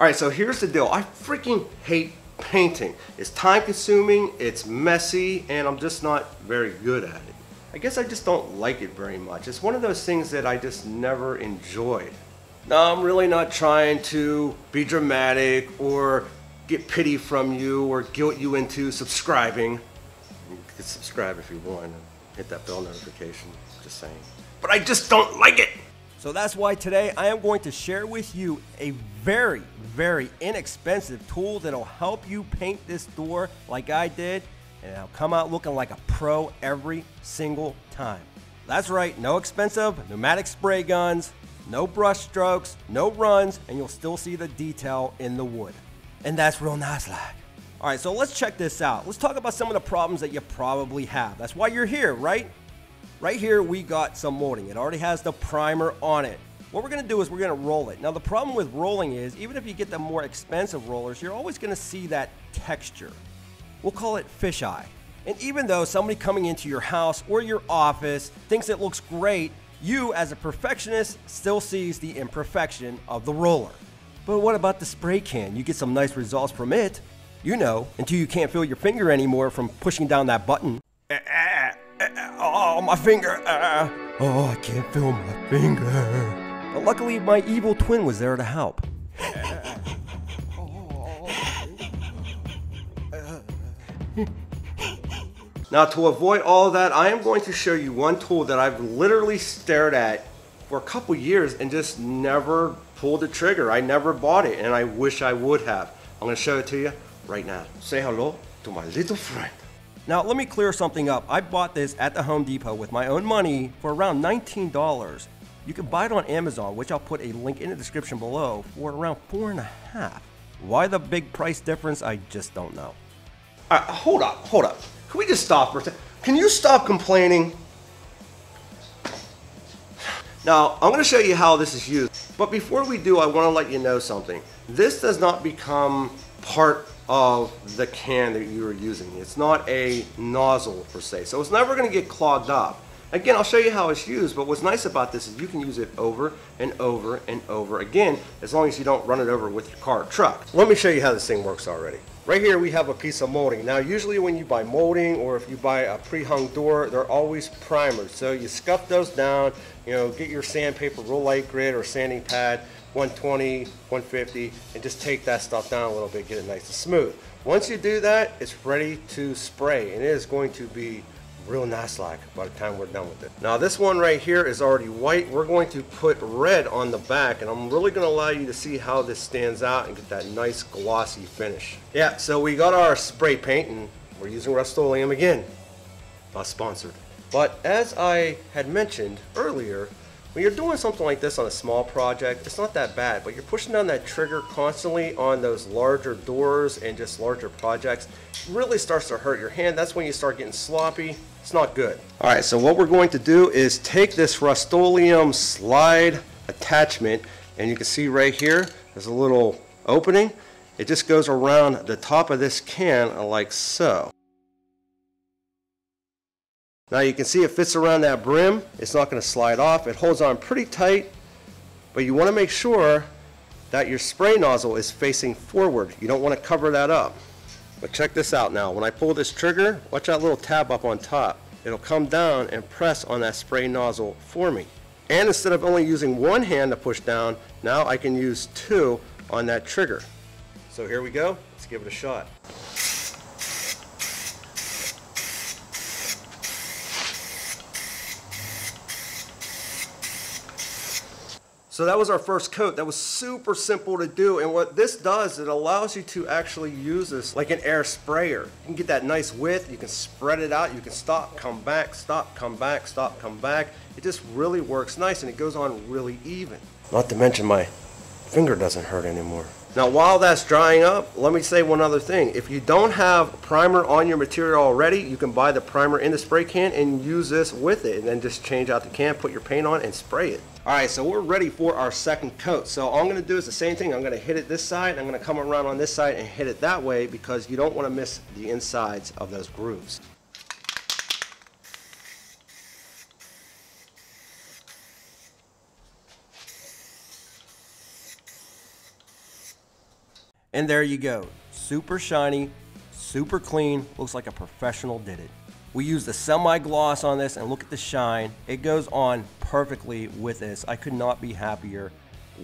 All right, so here's the deal. I freaking hate painting. It's time consuming, it's messy, and I'm just not very good at it. I guess I just don't like it very much. It's one of those things that I just never enjoyed. Now, I'm really not trying to be dramatic or get pity from you or guilt you into subscribing. You can subscribe if you want and hit that bell notification, just saying. But I just don't like it! So that's why today I am going to share with you a very, very inexpensive tool that'll help you paint this door like I did, and it'll come out looking like a pro every single time. That's right, no expensive pneumatic spray guns, no brush strokes, no runs, and you'll still see the detail in the wood. And that's real nice like. All right, so let's check this out. Let's talk about some of the problems that you probably have. That's why you're here, right? Right here, we got some molding. It already has the primer on it. What we're gonna do is we're gonna roll it. Now the problem with rolling is, even if you get the more expensive rollers, you're always gonna see that texture. We'll call it fisheye. And even though somebody coming into your house or your office thinks it looks great, you as a perfectionist still sees the imperfection of the roller. But what about the spray can? You get some nice results from it. You know, until you can't feel your finger anymore from pushing down that button. My finger. Uh, uh, oh, I can't feel my finger. But luckily, my evil twin was there to help. Now to avoid all that, I am going to show you one tool that I've literally stared at for a couple years and just never pulled the trigger. I never bought it and I wish I would have. I'm gonna show it to you right now. Say hello to my little friend. Now let me clear something up. I bought this at the Home Depot with my own money for around $19. You can buy it on Amazon, which I'll put a link in the description below, for around four and a half. Why the big price difference, I just don't know. Right, hold up, hold up. Can we just stop for a second? Can you stop complaining? Now, I'm going to show you how this is used. But before we do, I want to let you know something. This does not become part of the can that you are using. It's not a nozzle per se. So it's never going to get clogged up. Again, I'll show you how it's used, but what's nice about this is you can use it over and over and over again, as long as you don't run it over with your car or truck. Let me show you how this thing works already. Right here we have a piece of molding. Now usually when you buy molding or if you buy a pre-hung door, they're always primered. So you scuff those down, you know, get your sandpaper real light grit or sanding pad, 120, 150, and just take that stuff down a little bit, get it nice and smooth. Once you do that, it's ready to spray and it is going to be real nice like by the time we're done with it. Now this one right here is already white. We're going to put red on the back and I'm really going to allow you to see how this stands out and get that nice glossy finish. Yeah, so we got our spray paint and we're using Rust-Oleum again. Not sponsored. But as I had mentioned earlier, when you're doing something like this on a small project, it's not that bad, but you're pushing down that trigger constantly on those larger doors and just larger projects, it really starts to hurt your hand. That's when you start getting sloppy. It's not good. All right, so what we're going to do is take this Rust-Oleum slide attachment, and you can see right here, there's a little opening. It just goes around the top of this can like so. Now you can see it fits around that brim. It's not going to slide off. It holds on pretty tight, but you want to make sure that your spray nozzle is facing forward. You don't want to cover that up. But check this out now. When I pull this trigger, watch that little tab up on top. It'll come down and press on that spray nozzle for me. And instead of only using one hand to push down, now I can use two on that trigger. So here we go. Let's give it a shot. So that was our first coat. That was super simple to do. And what this does, it allows you to actually use this like an air sprayer. You can get that nice width. You can spread it out. You can stop, come back, stop, come back, stop, come back. It just really works nice and it goes on really even. Not to mention my finger doesn't hurt anymore. Now while that's drying up, let me say one other thing. If you don't have primer on your material already, you can buy the primer in the spray can and use this with it and then just change out the can, put your paint on and spray it. All right, so we're ready for our second coat. So all I'm gonna do is the same thing. I'm gonna hit it this side. I'm gonna come around on this side and hit it that way because you don't wanna miss the insides of those grooves. And there you go. Super shiny, super clean, looks like a professional did it. We use the semi-gloss on this and look at the shine. It goes on perfectly with this. I could not be happier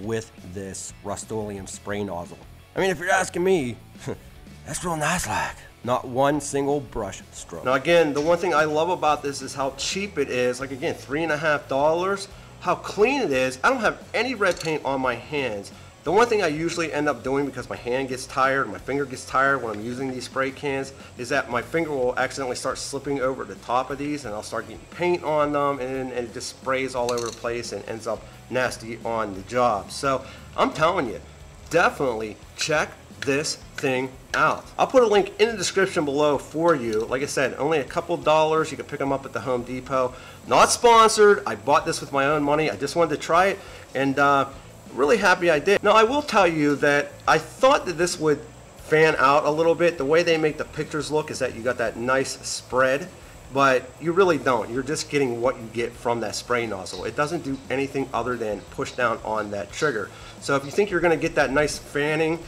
with this Rust-Oleum spray nozzle. I mean, if you're asking me, that's real nice like. Not one single brush stroke. Now again, the one thing I love about this is how cheap it is. Like again, three and a half dollars. How clean it is. I don't have any red paint on my hands. The one thing I usually end up doing because my hand gets tired, my finger gets tired when I'm using these spray cans, is that my finger will accidentally start slipping over the top of these and I'll start getting paint on them and, and it just sprays all over the place and ends up nasty on the job. So I'm telling you, definitely check this thing out. I'll put a link in the description below for you. Like I said, only a couple dollars. You can pick them up at the Home Depot. Not sponsored. I bought this with my own money. I just wanted to try it. And uh, really happy I did. Now I will tell you that I thought that this would fan out a little bit. The way they make the pictures look is that you got that nice spread, but you really don't. You're just getting what you get from that spray nozzle. It doesn't do anything other than push down on that trigger. So if you think you're gonna get that nice fanning,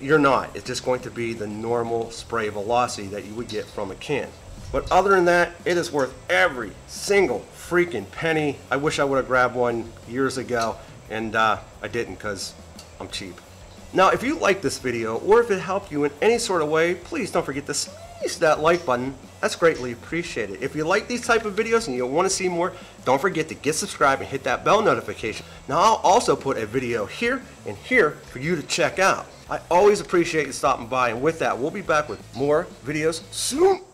you're not. It's just going to be the normal spray velocity that you would get from a can. But other than that, it is worth every single freaking penny. I wish I would have grabbed one years ago and uh, I didn't because I'm cheap. Now, if you like this video or if it helped you in any sort of way, please don't forget to smash that like button. That's greatly appreciated. If you like these type of videos and you want to see more, don't forget to get subscribed and hit that bell notification. Now, I'll also put a video here and here for you to check out. I always appreciate you stopping by, and with that, we'll be back with more videos soon.